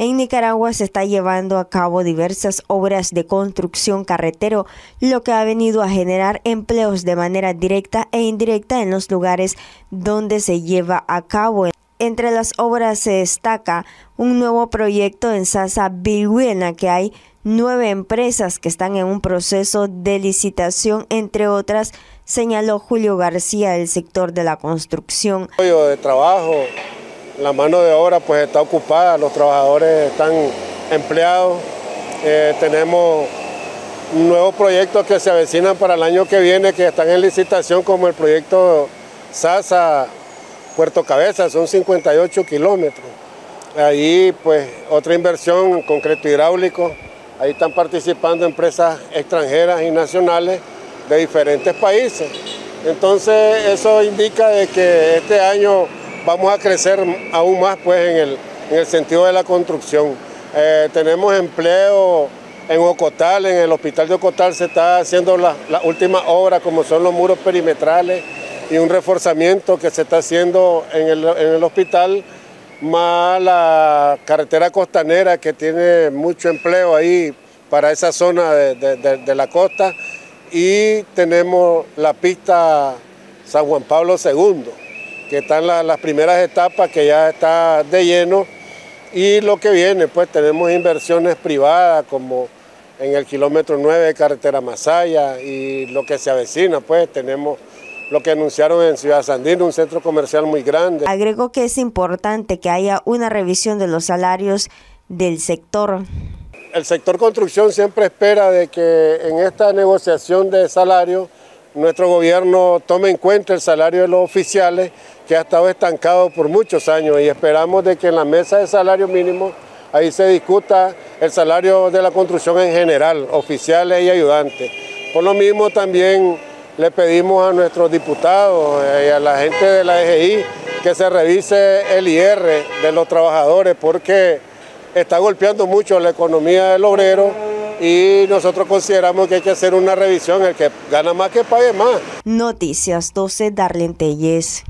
En Nicaragua se está llevando a cabo diversas obras de construcción carretero, lo que ha venido a generar empleos de manera directa e indirecta en los lugares donde se lleva a cabo. Entre las obras se destaca un nuevo proyecto en Sasa Bilhuena que hay nueve empresas que están en un proceso de licitación, entre otras, señaló Julio García del sector de la construcción. De trabajo, la mano de obra pues está ocupada, los trabajadores están empleados, eh, tenemos nuevos proyectos que se avecinan para el año que viene que están en licitación como el proyecto Sasa Puerto Cabeza, son 58 kilómetros. Ahí pues otra inversión en concreto hidráulico, ahí están participando empresas extranjeras y nacionales de diferentes países. Entonces eso indica de que este año vamos a crecer aún más pues en el, sentido de la construcción. Eh, tenemos empleo en Ocotal, en el hospital de Ocotal se está haciendo la, la última obra como son los muros perimetrales, y un reforzamiento que se está haciendo en el, hospital, más la carretera costanera que tiene mucho empleo ahí para esa zona de, la costa y tenemos la pista San Juan Pablo II, que están las primeras etapas que ya está de lleno y lo que viene, pues tenemos inversiones privadas como en el kilómetro 9 de carretera Masaya y lo que se avecina, pues tenemos lo que anunciaron en Ciudad Sandino, un centro comercial muy grande. Agregó que es importante que haya una revisión de los salarios del sector. El sector construcción siempre espera de que en esta negociación de salarios nuestro gobierno tome en cuenta el salario de los oficiales que ha estado estancado por muchos años y esperamos de que en la mesa de salario mínimo ahí se discuta el salario de la construcción en general, oficiales y ayudantes. Por lo mismo también le pedimos a nuestros diputados y a la gente de la EGI que se revise el IR de los trabajadores porque está golpeando mucho la economía del obrero y nosotros consideramos que hay que hacer una revisión, el que gana más que pague más. Noticias 12, Darlene Telles.